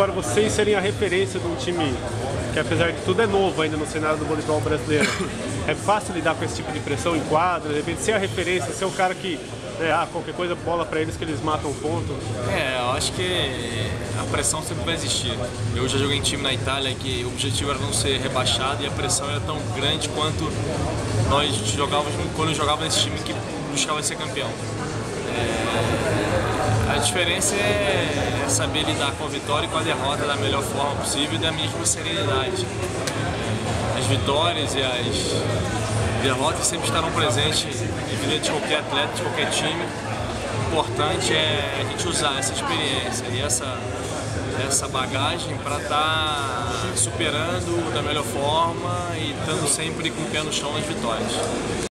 Agora vocês serem a referência de um time que apesar de tudo é novo ainda no cenário do voleibol brasileiro, é fácil lidar com esse tipo de pressão em quadra, de repente ser a referência, ser o cara que né, ah, qualquer coisa bola para eles que eles matam o ponto. É, eu acho que a pressão sempre vai existir. Eu já joguei em time na Itália que o objetivo era não ser rebaixado e a pressão era tão grande quanto nós jogávamos quando jogávamos nesse time que buscava ser campeão. É, diferença é saber lidar com a vitória e com a derrota da melhor forma possível e da mesma serenidade. As vitórias e as derrotas sempre estarão presentes em vida de qualquer atleta, de qualquer time. O importante é a gente usar essa experiência e essa, essa bagagem para estar tá superando da melhor forma e estando sempre com o pé no chão nas vitórias.